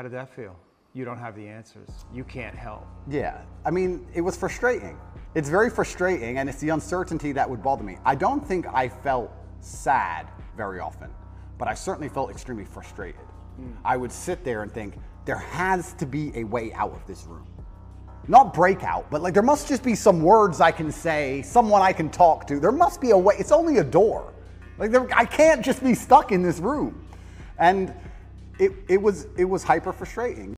How did that feel? You don't have the answers. You can't help. Yeah, I mean, it was frustrating. It's very frustrating, and it's the uncertainty that would bother me. I don't think I felt sad very often, but I certainly felt extremely frustrated. Hmm. I would sit there and think, there has to be a way out of this room. Not breakout, but like there must just be some words I can say, someone I can talk to. There must be a way. It's only a door. Like there, I can't just be stuck in this room. And it, it was it was hyper frustrating.